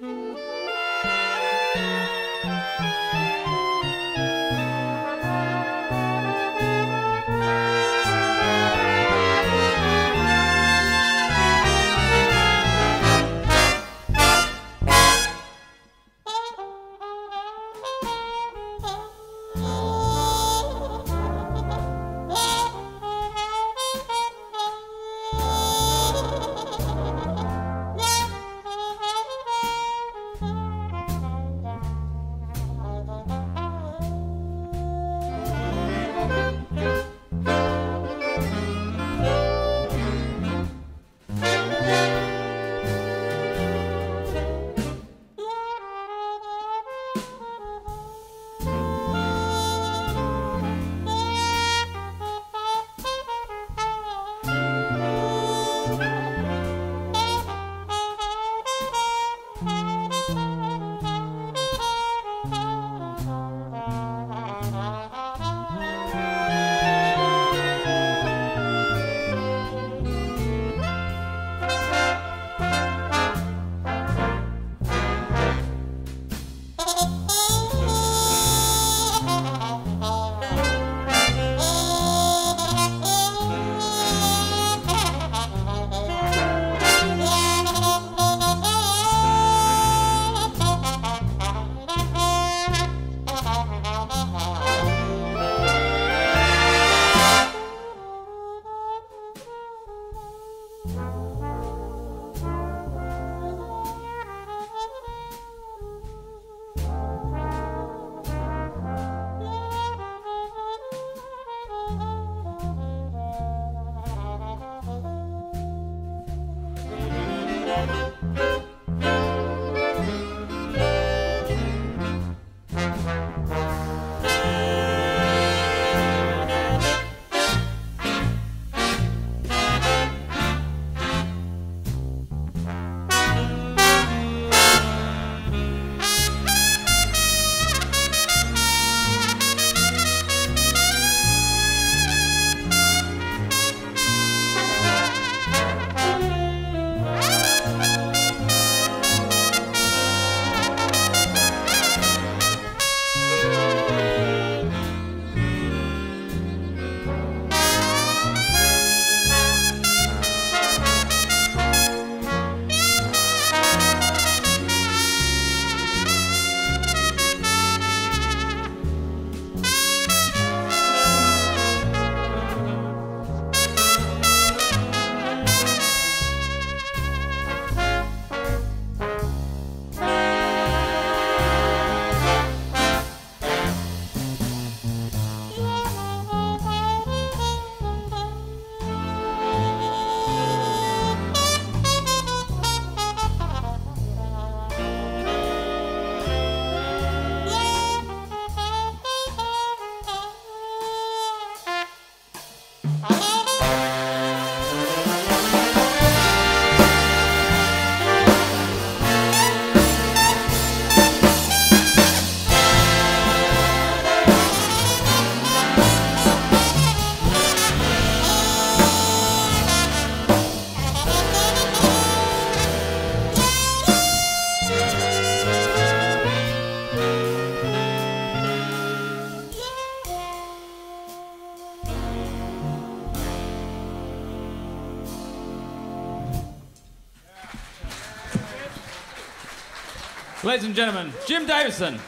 Música Ladies and gentlemen, Jim Davison.